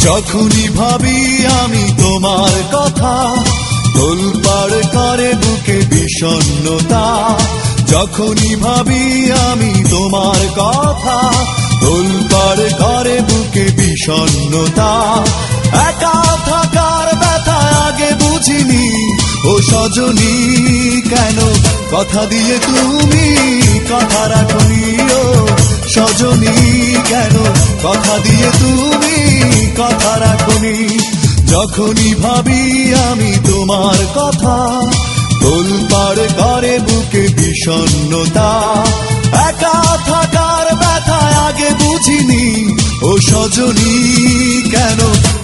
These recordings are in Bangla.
যখনই ভাবি আমি তোমার কথা তোলপাড় করে বুকে বিষণ্ণতা, যখনই ভাবি আমি তোমার কথা তোলপাড় করে বুকে বিষণ্ণতা। একা থাকার ব্যথা আগে বুঝিনি, ও সজনী কেন? কথা দিয়ে তুমি কথা রাখনি ও সজনী কেন? কথা দিয়ে তুমি যখনই ভাবি আমি তোমার কথা। তোলপাড় করে বুকে বিষণ্ণতা। একা থাকার ব্যথা আগে বুঝিনি। ও সজনী, কেন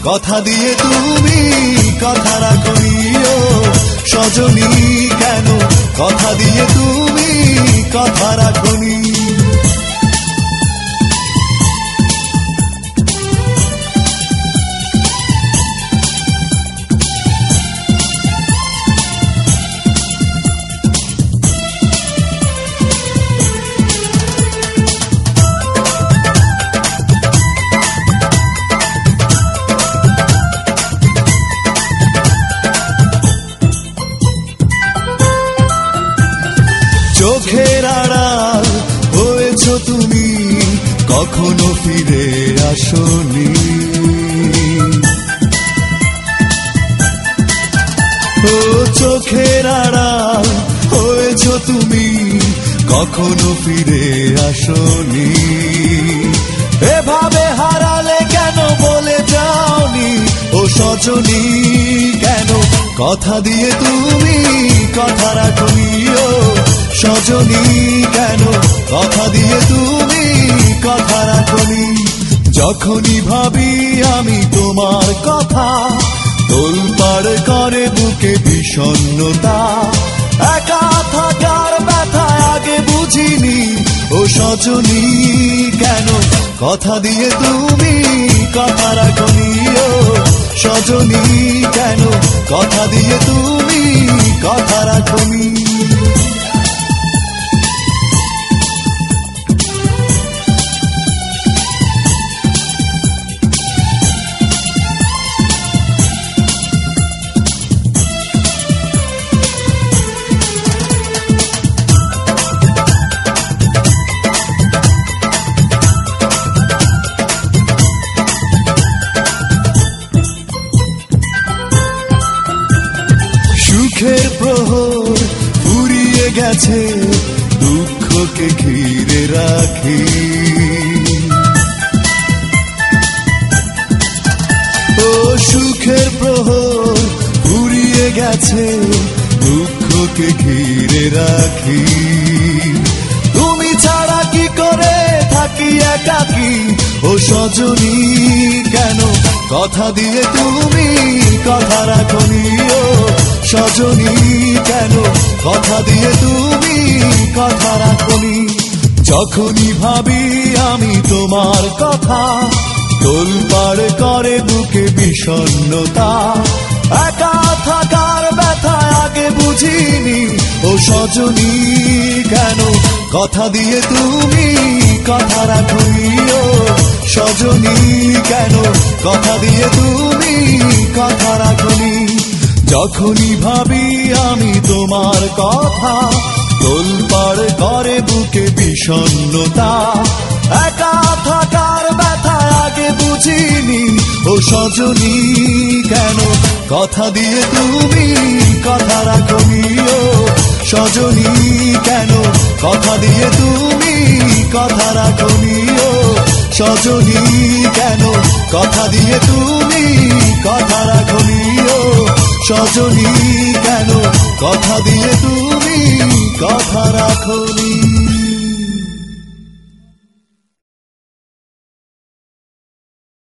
কথা দিয়ে তুমি কথা রাখনি? ও সজনী, কেন কথা দিয়ে তুমি কথা রাখনি? কখনো ফিরে আসনি। ও চোখের আড়াল হয়েছ তুমি, কখনো ফিরে আসনি। এভাবে হারালে কেন বলে যাওনি? ও সজনী, কেন কথা দিয়ে তুমি কথা রাখনি? ও সজনী, কেন কথা দিয়ে তুমি রাখনি যখনই ভাবি আমি তোমার কথা তোলপাড় করে বুকে বিষণ্ণতা, একা থাকার ব্যথা আগে বুঝিনি, ও সজনী, কেন কথা দিয়ে তুমি কথা রাখনি, ও সজনী, কেন কথা দিয়ে তুমি কথা সুখের প্রহর ফুরিয়ে গেছে, দুঃখকে ঘিরে রাখি। ও সুখের প্রহর ফুরিয়ে গেছে, দুঃখকে ঘিরে রাখি। তুমি ছাড়া কি করে থাকি একাকি ও সজনী, কেন কথা দিয়ে তুমি কথা রাখনি ও? সজনী কেন? কথা দিয়ে তুমি কথা রাখনি। যখনই ভাবি আমি তোমার কথা তোলপাড় করে বুকে বিষণ্ণতা। একা থাকার ব্যথা আগে বুঝিনি। ও সজনী কেন? কথা দিয়ে তুমি কথা রাখনি। ও সজনী কেন? কথা দিয়ে তুমি কথা রাখনি। যখনই ভাবি আমি তোমার কথা, তোলপাড় করে বুকে বিষণ্ণতা। একা থাকার ব্যথা আগে বুঝিনি, ও সজনী, কেন কথা দিয়ে তুমি কথা রাখনি ও সজনী, কেন কথা দিয়ে তুমি কথা রাখনি ও সজনী, কেন কথা দিয়ে তুমি কথা রাখনি ও সজনী কেন? কথা দিয়ে তুমি কথা রাখনি।